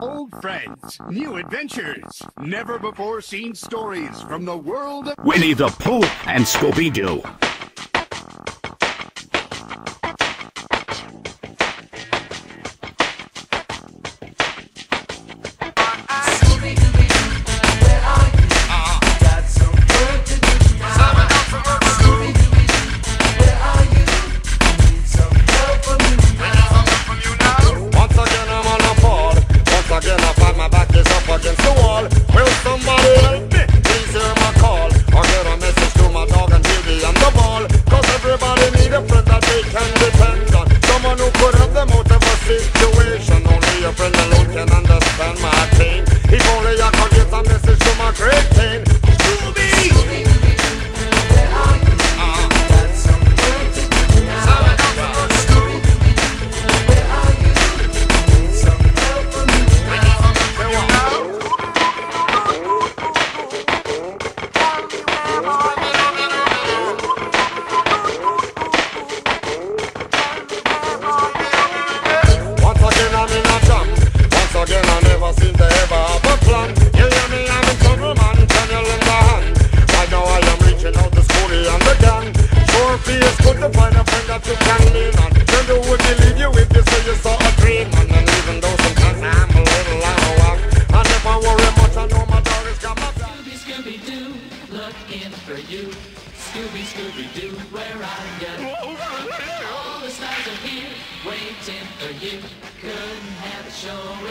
Old friends, new adventures, never before seen stories from the world of Winnie the Pooh and Scooby-Doo. Once the wall. Will somebody help me? Please hear my call. Or get a message to my dog and baby on the ball. Cause everybody need a friend that they can depend on. Someone who could help them out of a situation. to Then they would you if they say you saw a dream, even though sometimes I'm a little out of luck I never worry much, I know my has got my back. Scooby, Scooby-Doo, looking for you. Scooby, Scooby-Doo, where are you? All the stars are here, waiting for you. Couldn't have a show